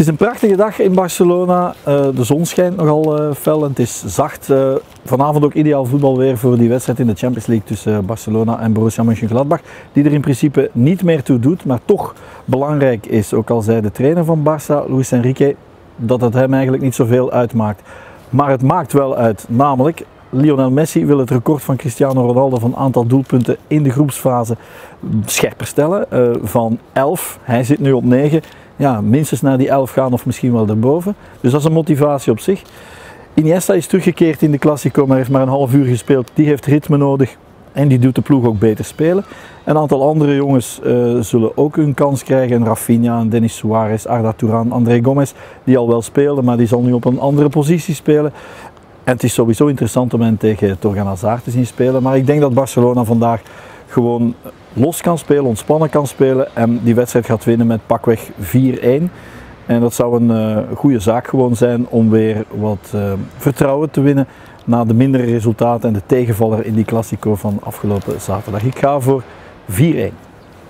Het is een prachtige dag in Barcelona. Uh, de zon schijnt nogal uh, fel en het is zacht. Uh, vanavond ook ideaal voetbal weer voor die wedstrijd in de Champions League tussen Barcelona en Borussia Mönchengladbach. Die er in principe niet meer toe doet, maar toch belangrijk is. Ook al zei de trainer van Barça, Luis Enrique, dat het hem eigenlijk niet zoveel uitmaakt. Maar het maakt wel uit. Namelijk, Lionel Messi wil het record van Cristiano Ronaldo van aantal doelpunten in de groepsfase scherper stellen. van 11. Hij zit nu op 9 ja, minstens naar die 11 gaan of misschien wel daarboven. Dus dat is een motivatie op zich. Iniesta is teruggekeerd in de Classico, maar heeft maar een half uur gespeeld. Die heeft ritme nodig en die doet de ploeg ook beter spelen. Een aantal andere jongens uh, zullen ook hun kans krijgen. Rafinha, Denis Suarez, Arda Turan, André Gomez, die al wel spelen, maar die zal nu op een andere positie spelen. En het is sowieso interessant om hen tegen Torgan Hazard te zien spelen. Maar ik denk dat Barcelona vandaag gewoon los kan spelen, ontspannen kan spelen en die wedstrijd gaat winnen met pakweg 4-1. En dat zou een uh, goede zaak gewoon zijn om weer wat uh, vertrouwen te winnen na de mindere resultaten en de tegenvaller in die Classico van afgelopen zaterdag. Ik ga voor 4-1.